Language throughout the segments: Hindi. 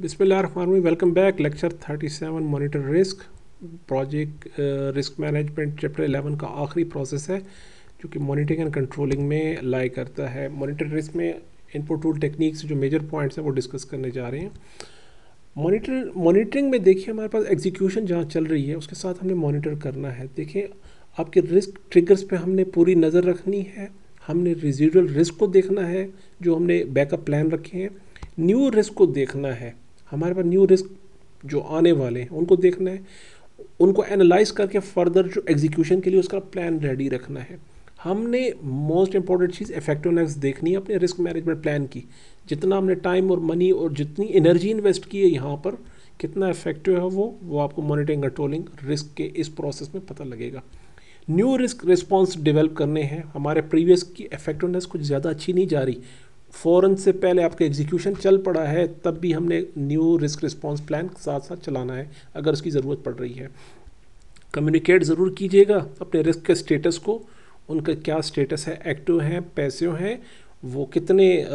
बिस्मिल्लाहिर्रहमानिर्रहीम welcome back lecture 37 monitor risk project risk management chapter 11 का आखिरी प्रोसेस है, जो कि मॉनिटरिंग एंड कंट्रोलिंग में लाई करता है। मॉनिटर रिस्क में इनपुट टूल टेक्निक्स जो मेजर पॉइंट्स हैं, वो डिस्कस करने जा रहे हैं। मॉनिटर मॉनिटरिंग में देखिए हमारे पास एग्जीक्यूशन जहाँ चल रही है, उसके साथ हमने मॉनिटर करना है। देखिए, आपके रिस्क ट्रिगर्स पे हमने पूरी नज़र रखनी है, हमने रिजिडल रिस्क को देखना है, जो हमने बैकअप प्लान रखे हैं। न्यू रिस्क को देखना है। हमारे पास न्यू रिस्क जो आने वाले हैं, उनको देखना है। उनको एनालाइज करके फर्दर जो एग्जीक्यूशन के लिए उसका प्लान रेडी रखना है। हमने मोस्ट इंपॉर्टेंट चीज़ इफेक्टिवनेस देखनी है अपने रिस्क मैनेजमेंट प्लान की। जितना हमने टाइम और मनी और जितनी एनर्जी इन्वेस्ट की है यहाँ पर, कितना इफ़ेक्टिव है वो वो आपको मॉनिटरिंग कंट्रोलिंग रिस्क के इस प्रोसेस में पता लगेगा। न्यू रिस्क रिस्पॉन्स डेवलप करने हैं। हमारे प्रीवियस की इफेक्टिवनेस कुछ ज़्यादा अच्छी नहीं जा रही। फ़ौरन से पहले आपका एग्जीक्यूशन चल पड़ा है तब भी हमने न्यू रिस्क रिस्पॉन्स प्लान साथ साथ चलाना है अगर उसकी ज़रूरत पड़ रही है। कम्युनिकेट ज़रूर कीजिएगा अपने रिस्क के स्टेटस को उनका क्या स्टेटस है एक्टिव हैं पैसे हैं वो कितने आ,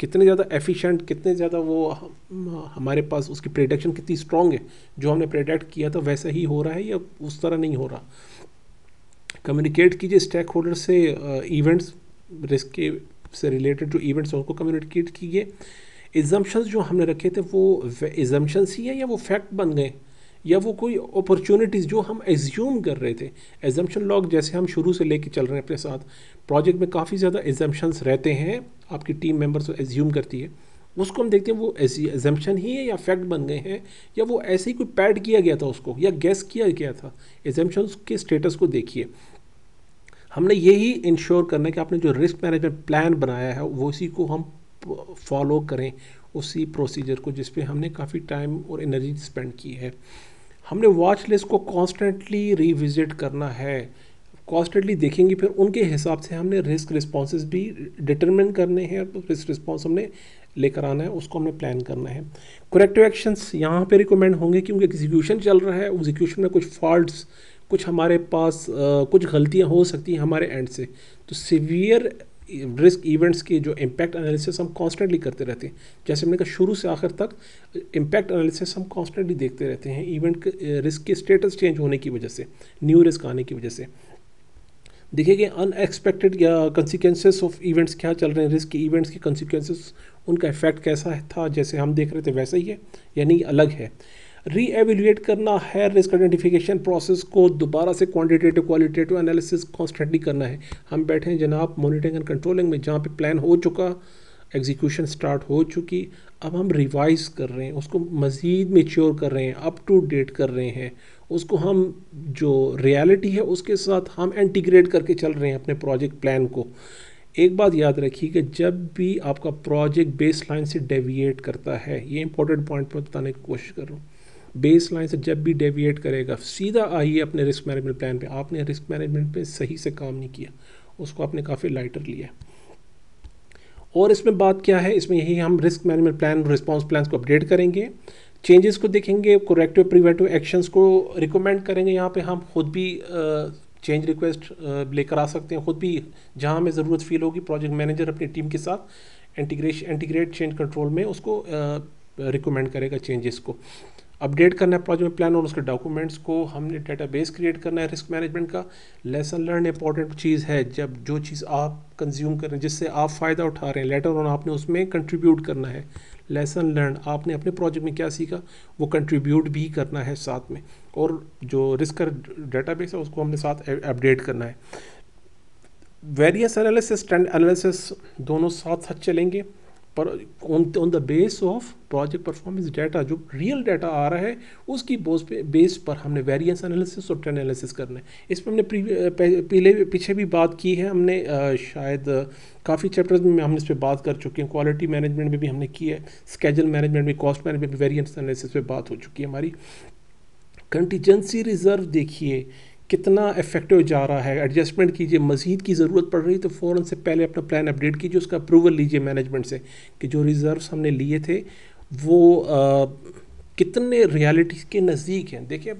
कितने ज़्यादा एफिशिएंट कितने ज़्यादा वो हमारे पास उसकी प्रोडक्शन कितनी स्ट्रॉन्ग है जो हमने प्रोडक्ट किया था वैसा ही हो रहा है या उस तरह नहीं हो रहा। कम्युनिकेट कीजिए स्टेक होल्डर से इवेंट्स रिस्क के से रिलेटेड जो इवेंट्स हैं उनको कम्युनिकेट कीजिए एग्जाम्पन्स जो हमने रखे थे, वो एग्जाम्पन्स ही हैं या वो फैक्ट बन गए? या वो कोई अपॉर्चुनिटीज़ जो हम एज्यूम कर रहे थे? एग्जाम्पन लॉग जैसे हम शुरू से लेके चल रहे हैं अपने साथ प्रोजेक्ट में काफ़ी ज़्यादा एग्जाम्पन्स रहते हैं, आपकी टीम मेंबर्स एज्यूम करती है। उसको हम देखते हैं, वो ऐसी एग्जाम्पन ही है या फैक्ट बन गए हैं? या वो ऐसे ही कोई पैड किया गया था उसको? या गैस किया गया था? एग्जाम्पन के स्टेटस को देखिए। हमने यही इंश्योर करना है कि आपने जो रिस्क मैनेजमेंट प्लान बनाया है, वो उसी को हम फॉलो करें उसी प्रोसीजर को जिस पे हमने काफ़ी टाइम और एनर्जी स्पेंड की है। हमने वॉच लिस्ट को कॉन्स्टेंटली रिविज़िट करना है। कॉन्स्टेंटली देखेंगे, फिर उनके हिसाब से हमने रिस्क रिस्पॉन्स भी डिटरमिन करने हैं और रिस्क रिस्पॉन्स हमने लेकर आना है, उसको हमने प्लान करना है। करेक्टिव एक्शंस यहाँ पे रिकमेंड होंगे क्योंकि एग्जीक्यूशन चल रहा है एग्जीक्यूशन में कुछ फॉल्ट्स कुछ हमारे पास कुछ गलतियाँ हो सकती हैं हमारे एंड से। तो सिवियर रिस्क इवेंट्स के जो इम्पैक्ट एनालिसिस हम कॉन्स्टेंटली करते रहते हैं। जैसे मैंने कहा, शुरू से आखिर तक इम्पैक्ट एनालिसिस हम कॉन्स्टेंटली देखते रहते हैं इवेंट के रिस्क के स्टेटस चेंज होने की वजह से न्यू रिस्क आने की वजह से। देखिए कि अनएक्सपेक्टेड या कंसिक्वेंसेस ऑफ़ इवेंट्स क्या चल रहे हैं रिस्क के इवेंट्स के कंसिक्वेंसेस उनका इफ़ेक्ट कैसा था, जैसे हम देख रहे थे वैसा ही है, यानी अलग है। री करना है रिस्क आइडेंटिफिकेशन प्रोसेस को दोबारा से क्वांटिटेटिव क्वालिटेटिव एनालिसिस कॉन्स्टेंटली करना है। हम बैठे हैं जनाब मॉनिटरिंग एंड कंट्रोलिंग में, जहाँ पे प्लान हो चुका एग्जीक्यूशन स्टार्ट हो चुकी, अब हम रिवाइज कर रहे हैं, उसको मज़ीद मेच्योर कर रहे हैं अप टू डेट कर रहे हैं। उसको हम जो रियलिटी है, उसके साथ हम इंटीग्रेट करके चल रहे हैं अपने प्रोजेक्ट प्लान को। एक बात याद रखिए कि जब भी आपका प्रोजेक्ट बेस लाइन से डेविएट करता है, ये इंपॉर्टेंट पॉइंट पर बताने की कोशिश कर रहा हूँ। बेस लाइन से जब भी डेविएट करेगा, सीधा आइए अपने रिस्क मैनेजमेंट प्लान पे। आपने रिस्क मैनेजमेंट पे सही से काम नहीं किया। उसको आपने काफ़ी लाइटर लिया। और इसमें बात क्या है? इसमें यही हम risk management plan response plan को अपडेट करेंगे। चेंजेस को देखेंगे करेक्टिव प्रिवेंटिव एक्शंस को रिकमेंड करेंगे। यहाँ पे हम खुद भी चेंज रिक्वेस्ट लेकर आ सकते हैं। खुद भी जहाँ हमें ज़रूरत फील होगी प्रोजेक्ट मैनेजर अपनी टीम के साथ इंटीग्रेशन इंटीग्रेट चेंज कंट्रोल में उसको रिकमेंड करेगा चेंजेस को। अपडेट करना है प्रोजेक्ट प्लान और उसके डॉक्यूमेंट्स को, हमने डेटाबेस क्रिएट करना है रिस्क मैनेजमेंट का। लेसन लर्न इंपॉर्टेंट चीज़ है, जब जो चीज़ आप कंज्यूम कर रहे हैं, जिससे आप फ़ायदा उठा रहे हैं लेटर ऑन आपने उसमें कंट्रीब्यूट करना है। लेसन लर्न आपने अपने प्रोजेक्ट में क्या सीखा, वो कंट्रीब्यूट भी करना है साथ में। और जो रिस्क का बेस है, उसको हमने साथ अपडेट करना है। वेरियस एनालिसिस ट्रेंड एनालिसिस दोनों साथ साथ चलेंगे। पर on on the base of project performance data जो रियल डाटा आ रहा है, उसकी बोस पे बेस पर हमने वेरिएंस एनालिसिस और ट्रेंड एनालिसिस करना है। इस पर हमने पहले, पीछे भी बात की है हमने शायद, काफ़ी चैप्टर्स में हमने इस पर बात कर चुके हैं। क्वालिटी मैनेजमेंट में भी हमने की है। स्केजल मैनेजमेंट में कॉस्ट मैनेजमेंट में वेरियंस एनालिसिस पर बात हो चुकी है हमारी। कंटीजेंसी रिज़र्व देखिए कितना इफ़ेक्टिव जा रहा है? एडजस्टमेंट कीजिए मज़ीद की ज़रूरत पड़ रही तो फ़ौरन से पहले अपना प्लान अपडेट कीजिए उसका अप्रूवल लीजिए मैनेजमेंट से कि जो रिज़र्व्स हमने लिए थे वो आ, कितने रियलिटी के नज़दीक हैं? देखिए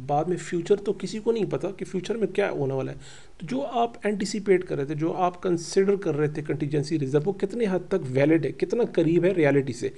बाद में फ्यूचर तो किसी को नहीं पता कि फ्यूचर में क्या होने वाला है। तो जो आप एंटिसिपेट कर रहे थे जो आप कंसिडर कर रहे थे कंटीजेंसी रिज़र्व वो कितने हद तक वैलिड है कितना करीब है रियलिटी से?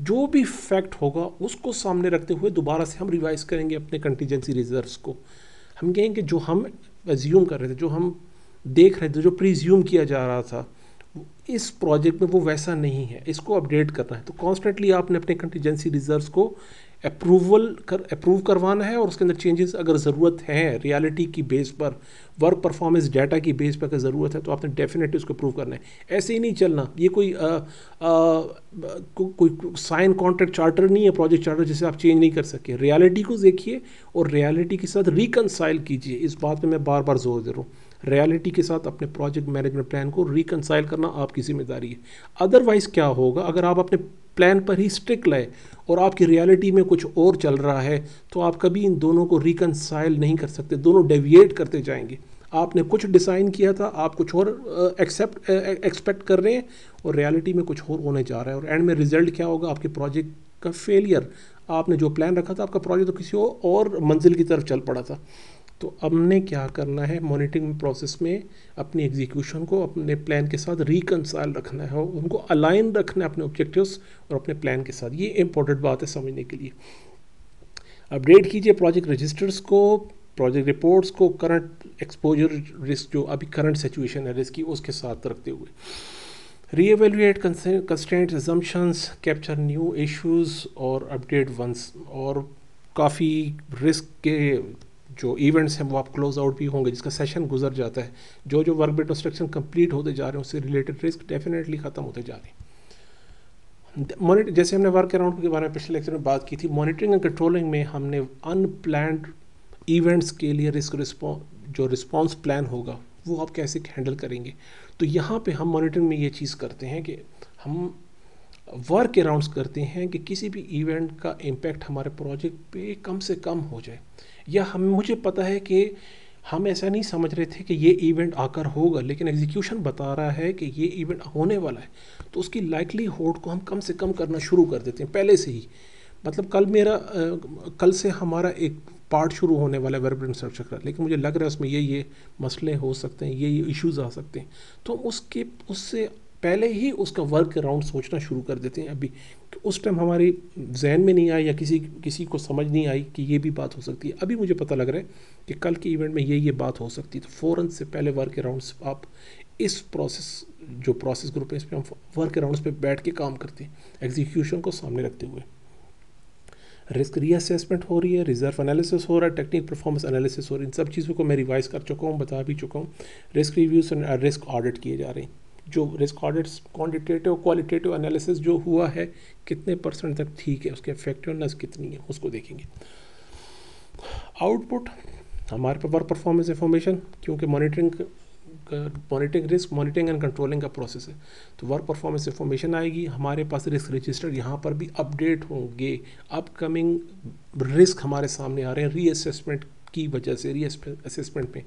जो भी फैक्ट होगा उसको सामने रखते हुए दोबारा से हम रिवाइज करेंगे अपने कंटीजेंसी रिजर्व्स को। हम कहेंगे जो हम एज्यूम कर रहे थे, जो हम देख रहे थे, जो प्रीज्यूम किया जा रहा था, इस प्रोजेक्ट में वो वैसा नहीं है। इसको अपडेट करना है। तो कॉन्स्टेंटली आपने अपने कंटीजेंसी रिज़र्व को अप्रूवल कर अप्रूव करवाना है और उसके अंदर चेंजेस अगर ज़रूरत है रियलिटी की बेस पर वर्क परफॉर्मेंस डाटा की बेस पर अगर ज़रूरत है तो आपने डेफिनेटली उसको अप्रूव करना है। ऐसे ही नहीं चलना। ये कोई आ, आ, को, कोई साइन कॉन्ट्रैक्ट चार्टर नहीं है प्रोजेक्ट चार्टर जिसे आप चेंज नहीं कर सके। रियलिटी को देखिए और रियलिटी के साथ रिकनसाइल कीजिए। इस बात पर मैं बार बार ज़ोर दे रहा हूँ। रियलिटी के साथ अपने प्रोजेक्ट मैनेजमेंट प्लान को रिकनसाइल करना आपकी ज़िम्मेदारी है। अदरवाइज़ क्या होगा? अगर आप अपने प्लान पर ही स्ट्रिक लाए और आपकी रियलिटी में कुछ और चल रहा है तो आप कभी इन दोनों को रिकनसाइल नहीं कर सकते, दोनों डेविएट करते जाएँगे। आपने कुछ डिज़ाइन किया था, आप कुछ और एक्सेप्ट एक्सपेक्ट कर रहे हैं और रियलिटी में कुछ और होने जा रहा है और एंड में रिज़ल्ट क्या होगा? आपके प्रोजेक्ट का फेलियर आपने जो प्लान रखा था, आपका प्रोजेक्ट तो किसी और मंजिल की तरफ़ चल पड़ा था। तो हमने क्या करना है? मॉनिटरिंग प्रोसेस में अपनी एग्जीक्यूशन को अपने प्लान के साथ रिकनसाइल रखना है उनको अलाइन रखना है अपने ऑब्जेक्टिव्स और अपने प्लान के साथ। ये इंपॉर्टेंट बात है समझने के लिए। अपडेट कीजिए प्रोजेक्ट रजिस्टर्स को प्रोजेक्ट रिपोर्ट्स को करंट एक्सपोजर रिस्क जो अभी करंट सिचुएशन है रिस्क की, उसके साथ रखते हुए। Reevaluate constant assumptions capture new issues और अपडेट वंस और काफ़ी रिस्क के जो इवेंट्स हैं, वो आप क्लोज आउट भी होंगे, जिसका सेशन गुजर जाता है, जो जो वर्क बेट इंस्ट्रक्शन कंप्लीट होते जा रहे हैं, उससे रिलेटेड रिस्क डेफिनेटली ख़त्म होते जा रहे हैं। मॉनिटर जैसे हमने वर्क अराउंड के बारे में पिछले लेक्चर में बात की थी मॉनिटरिंग एंड कंट्रोलिंग में हमने अनप्लान इवेंट्स के लिए रिस्क रिस्पॉन्स जो रिस्पॉन्स प्लान होगा, वो आप कैसे हैंडल करेंगे? तो यहाँ पे हम मॉनिटरिंग में ये चीज़ करते हैं कि हम वर्क अराउंड्स करते हैं कि किसी भी इवेंट का इम्पैक्ट हमारे प्रोजेक्ट पे कम से कम हो जाए। या हम, मुझे पता है कि हम ऐसा नहीं समझ रहे थे कि ये इवेंट आकर होगा, लेकिन एग्जीक्यूशन बता रहा है कि ये इवेंट होने वाला है। तो उसकी लाइकली होड को हम कम से कम करना शुरू कर देते हैं, पहले से ही। मतलब कल मेरा कल से हमारा एक पार्ट शुरू होने वाला है वेब इंफ्रास्ट्रक्चर का लेकिन मुझे लग रहा है उसमें ये ये मसले हो सकते हैं ये ये इश्यूज़ आ सकते हैं। तो उसके, उससे पहले ही उसका वर्क अराउंड सोचना शुरू कर देते हैं। अभी उस टाइम हमारे जहन में नहीं आई या किसी किसी को समझ नहीं आई कि ये भी बात हो सकती है। अभी मुझे पता लग रहा है कि कल के इवेंट में ये ये बात हो सकती है। तो फ़ौरन से पहले वर्क अराउंड्स आप इस प्रोसेस जो प्रोसेस ग्रुप है इस पर हम वर्क अराउंड्स पे बैठ के काम करते हैं। एग्जीक्यूशन को सामने रखते हुए। रिस्क रीअसेसमेंट हो रही है रिज़र्व एनालिसिस हो रहा है टेक्निक परफॉर्मेंस एनालिसिस हो रही है। इन सब चीज़ों को मैं रिवाइज कर चुका हूँ, बता भी चुका हूँ। Risk reviews and risk audit किए जा रहे हैं। जो ऑडिट्स क्वान्टिटेटिव क्वालिटेटिव एनालिसिस जो हुआ है, कितने परसेंट तक ठीक है, उसकी इफेक्टिवनेस कितनी है, उसको देखेंगे। आउटपुट हमारे पास वर्क परफॉर्मेंस इंफॉर्मेशन क्योंकि monitoring monitoring risk monitoring and controlling का प्रोसेस है। तो वर्क परफॉर्मेंस इंफॉर्मेशन आएगी, हमारे पास रिस्क रजिस्टर यहाँ पर भी अपडेट होंगे। अपकमिंग रिस्क हमारे सामने आ रहे हैं रीअसेसमेंट की वजह से री असेसमेंट में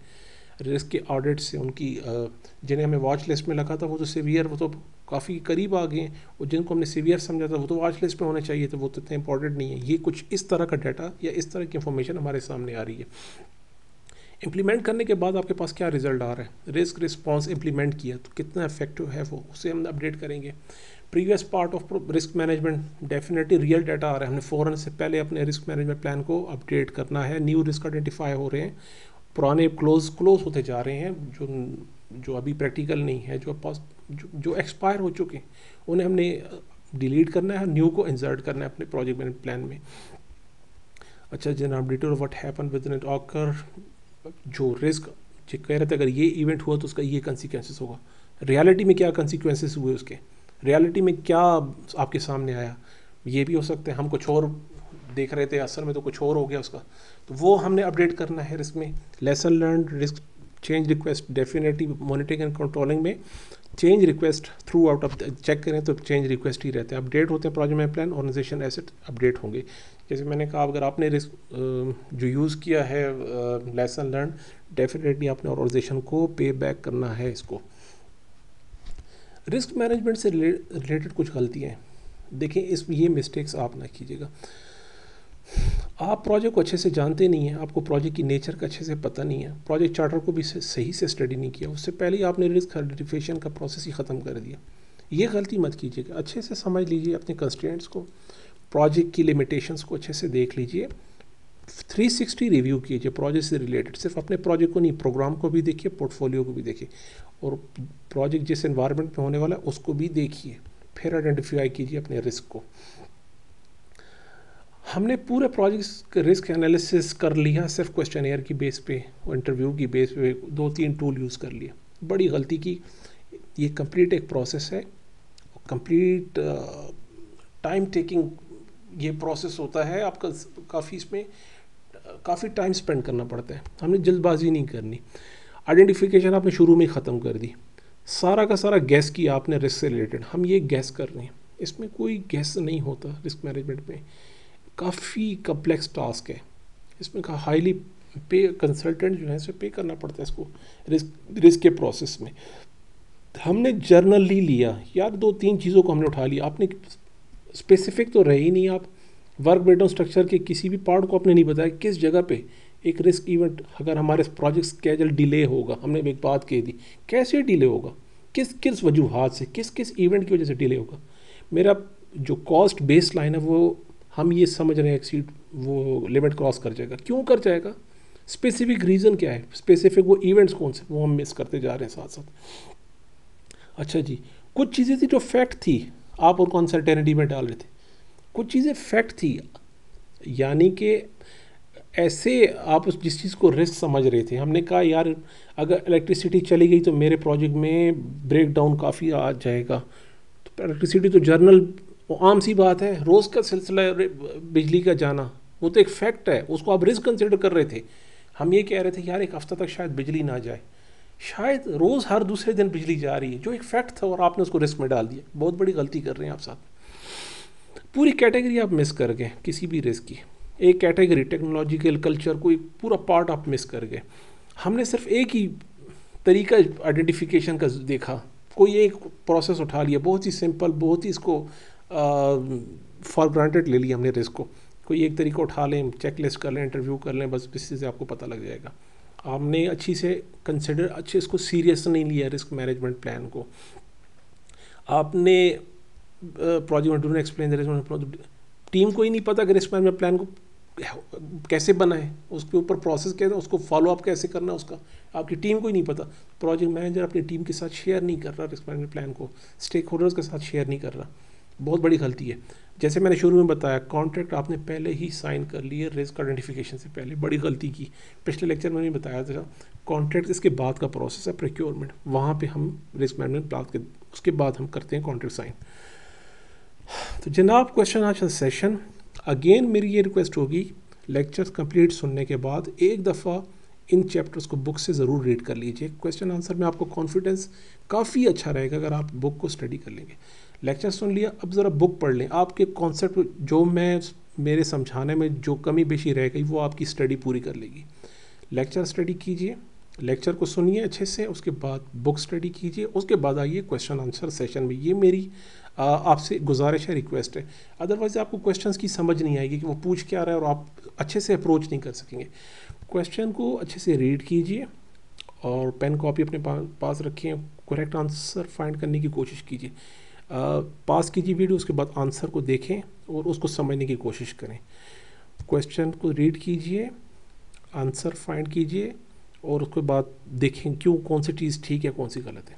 रिस्क के ऑडिट से उनकी जिन्हें हमें वॉच लिस्ट में लगा था, वो तो सीवियर वो तो काफ़ी करीब आ गए और जिनको हमने सीवियर समझा था, वो तो वॉच लिस्ट में होने चाहिए थे वो तो इतने इंपॉर्टेंट नहीं है। ये कुछ इस तरह का डाटा या इस तरह की इंफॉर्मेशन हमारे सामने आ रही है। इम्प्लीमेंट करने के बाद आपके पास क्या रिज़ल्ट आ रहा है? रिस्क रिस्पॉन्स इम्प्लीमेंट किया तो कितना इफ़ेक्टिव है वो? उसे हम अपडेट करेंगे। Previous part of risk management definitely real data आ रहा है। हमने फ़ौरन से पहले अपने रिस्क मैनेजमेंट प्लान को अपडेट करना है। न्यू रिस्क आइडेंटिफाई हो रहे हैं। पुराने क्लोज क्लोज होते जा रहे हैं जो जो अभी प्रैक्टिकल नहीं है जो पास जो, जो एक्सपायर हो चुके हैं उन्हें हमने डिलीट करना है न्यू को इंसर्ट करना है अपने प्रोजेक्ट मैनेज प्लान में। अच्छा जनाब detail what happen with in occur जो रिस्क जो कह रहे थे अगर ये इवेंट हुआ तो उसका ये कंसिक्वेंसेस होगा। रियलिटी में क्या कंसिक्वेंसेस हुए उसके? रियलिटी में क्या आपके सामने आया? ये भी हो सकते हैं हम कुछ और देख रहे थे, असल में तो कुछ और हो गया उसका। तो वो हमने अपडेट करना है रिस्क में। Lesson learn risk change request, definitely monitoring and controlling में change request through out of check करें तो चेंज रिक्वेस्ट ही रहते हैं। अपडेट होते हैं project plan, organization, asset update होंगे। जैसे मैंने कहा, अगर आपने रिस्क जो यूज़ किया है लेसन लर्न डेफिनेटली आपने ऑर्गेनाइजेशन को पे बैक करना है इसको। रिस्क मैनेजमेंट से रिलेटेड कुछ गलतियाँ हैं। देखें इस, ये मिस्टेक्स आप ना कीजिएगा। आप प्रोजेक्ट को अच्छे से जानते नहीं हैं, आपको प्रोजेक्ट की नेचर का अच्छे से पता नहीं है प्रोजेक्ट चार्टर को भी सही से स्टडी नहीं किया, उससे पहले ही आपने रिस्क आइडेंटिफिकेशन का प्रोसेस ही ख़त्म कर दिया। ये गलती मत कीजिएगा, अच्छे से समझ लीजिए अपने कंस्टेंट्स को प्रोजेक्ट की लिमिटेशंस को अच्छे से देख लीजिए। 360 रिव्यू कीजिए प्रोजेक्ट से रिलेटेड सिर्फ़ अपने प्रोजेक्ट को नहीं प्रोग्राम को भी देखिए पोर्टफोलियो को भी देखिए, और प्रोजेक्ट जिस एनवायरनमेंट में होने वाला है, उसको भी देखिए, फिर आइडेंटिफाई कीजिए अपने रिस्क को। हमने पूरे प्रोजेक्ट के रिस्क एनालिसिस कर लिया, सिर्फ़ क्वेश्चन एयर की बेस पे इंटरव्यू की बेस पे, दो तीन टूल यूज़ कर लिया बड़ी गलती की, ये कंप्लीट एक प्रोसेस है। कंप्लीट टाइम टेकिंग ये प्रोसेस होता है आपका काफ़ी इसमें काफ़ी टाइम स्पेंड करना पड़ता है। हमने जल्दबाजी नहीं करनी। आइडेंटिफिकेशन आपने शुरू में ही ख़त्म कर दी। सारा का सारा गैस किया आपने रिस्क से रिलेटेड हम ये गैस कर रहे हैं। इसमें कोई गैस नहीं होता रिस्क मैनेजमेंट में। काफ़ी कम्प्लेक्स टास्क है। इसमें का हाईली पे कंसल्टेंट जो है, इसे पे करना पड़ता है इसको रिस्क रिस्क के प्रोसेस में। हमने जर्नली लिया। यार दो तीन चीज़ों को हमने उठा लिया। आपने स्पेसिफिक तो रहे ही नहीं आप। वर्क ब्रेकडाउन स्ट्रक्चर के किसी भी पार्ट को आपने नहीं बताया। किस जगह पे एक रिस्क इवेंट अगर हमारे प्रोजेक्ट स्केजल डिले होगा, हमने एक बात कह दी। कैसे डिले होगा? किस किस वजूहत से, किस किस इवेंट की वजह से डिले होगा? मेरा जो कॉस्ट बेस लाइन है, वो हम ये समझ रहे हैं एक्सीड वो लिमिट क्रॉस कर जाएगा। क्यों कर जाएगा? स्पेसिफिक रीज़न क्या है? स्पेसिफिक वो इवेंट्स कौन से? वो हम मिस करते जा रहे हैं साथ साथ अच्छा जी, कुछ चीज़ें थी जो फैक्ट थी, आप और कौन में डाल रहे थे। कुछ चीज़ें फैक्ट थी, यानी कि ऐसे आप उस, जिस चीज़ को रिस्क समझ रहे थे। हमने कहा, यार, अगर इलेक्ट्रिसिटी चली गई तो मेरे प्रोजेक्ट में ब्रेक डाउन काफ़ी आ जाएगा। तो इलेक्ट्रिसिटी तो जर्नल वो आम सी बात है, रोज़ का सिलसिला बिजली का जाना, वो तो एक फैक्ट है, उसको आप रिस्क कंसिडर कर रहे थे। हम ये कह रहे थे यार एक हफ़्ता तक शायद बिजली ना जाए। शायद रोज़ हर दूसरे दिन बिजली जा रही है, जो एक फैक्ट था और आपने उसको रिस्क में डाल दिया। बहुत बड़ी गलती कर रहे हैं आप साथ पूरी कैटेगरी आप मिस कर गए, किसी भी रिस्क की। एक कैटेगरी टेक्नोलॉजिकल कल्चर कोई पूरा पार्ट आप मिस कर गए। हमने सिर्फ़ एक ही तरीका आइडेंटिफिकेशन का देखा। कोई एक प्रोसेस उठा लिया, बहुत ही सिंपल बहुत ही इसको फॉर ग्रांटेड ले लिया हमने रिस्क को। कोई एक तरीका उठा लें चेक लिस्ट कर लें इंटरव्यू कर लें, बस इसी से आपको पता लग जाएगा। आपने अच्छी से कंसिडर अच्छे इसको सीरियस नहीं लिया रिस्क मैनेजमेंट प्लान को। आपने प्रोजेक्ट में एक्सप्लेन टीम को ही नहीं पता कि रिस्क मैनेजमेंट प्लान को कैसे बनाए, उसके ऊपर प्रोसेस कैसे उसको फॉलो अप कैसे करना उसका। आपकी टीम को ही नहीं पता। प्रोजेक्ट मैनेजर अपनी टीम के साथ शेयर नहीं कर रहा रिस्क मैनेजमेंट प्लान को। स्टेक होल्डर्स के साथ शेयर नहीं कर रहा। बहुत बड़ी गलती है। जैसे मैंने शुरू में बताया कॉन्ट्रैक्ट आपने पहले ही साइन कर लिए रिस्क आइडेंटिफिकेशन से पहले। बड़ी गलती की। पिछले लेक्चर में भी बताया था कॉन्ट्रैक्ट इसके बाद का प्रोसेस है प्रिक्योरमेंट वहाँ पे हम रिस्क मैनेजमेंट प्लान के, उसके बाद हम करते हैं कॉन्ट्रैक्ट साइन तो जनाब क्वेश्चन आंसर सेशन अगेन मेरी ये रिक्वेस्ट होगी लेक्चर्स कंप्लीट सुनने के बाद एक दफ़ा इन चैप्टर्स को बुक से ज़रूर रीड कर लीजिए। क्वेश्चन आंसर में आपको कॉन्फिडेंस काफ़ी अच्छा रहेगा अगर आप बुक को स्टडी कर लेंगे। लेक्चर सुन लिया, अब ज़रा बुक पढ़ लें। आपके कॉन्सेप्ट जो मैं, मेरे समझाने में जो कमी बेशी रह गई, वो आपकी स्टडी पूरी कर लेगी। लेक्चर स्टडी कीजिए। लेक्चर को सुनिए अच्छे से, उसके बाद बुक स्टडी कीजिए। उसके बाद आइए क्वेश्चन आंसर सेशन में। ये मेरी आपसे गुजारिश है रिक्वेस्ट है। अदरवाइज़ आपको क्वेश्चंस की समझ नहीं आएगी कि वो पूछ क्या रहा है और आप अच्छे से अप्रोच नहीं कर सकेंगे। क्वेश्चन को अच्छे से रीड कीजिए और पेन कॉपी अपने पास रखिए करेक्ट आंसर फाइंड करने की कोशिश कीजिए। पास कीजिए वीडियो उसके बाद आंसर को देखें और उसको समझने की कोशिश करें। क्वेश्चन को रीड कीजिए आंसर फाइंड कीजिए और उसके बाद देखें क्यों, कौन सी चीज़ ठीक है, कौन सी गलत है।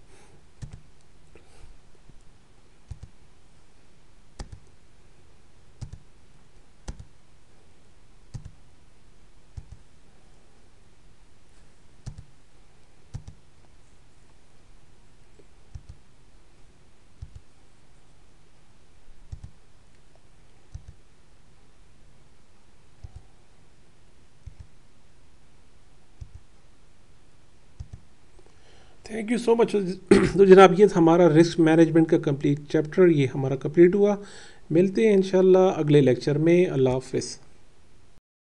थैंक यू सो मच तो जनाब, ये हमारा रिस्क मैनेजमेंट का कंप्लीट चैप्टर ये हमारा कंप्लीट हुआ। मिलते हैं इंशाल्लाह अगले लेक्चर में। अल्लाह हाफिज़।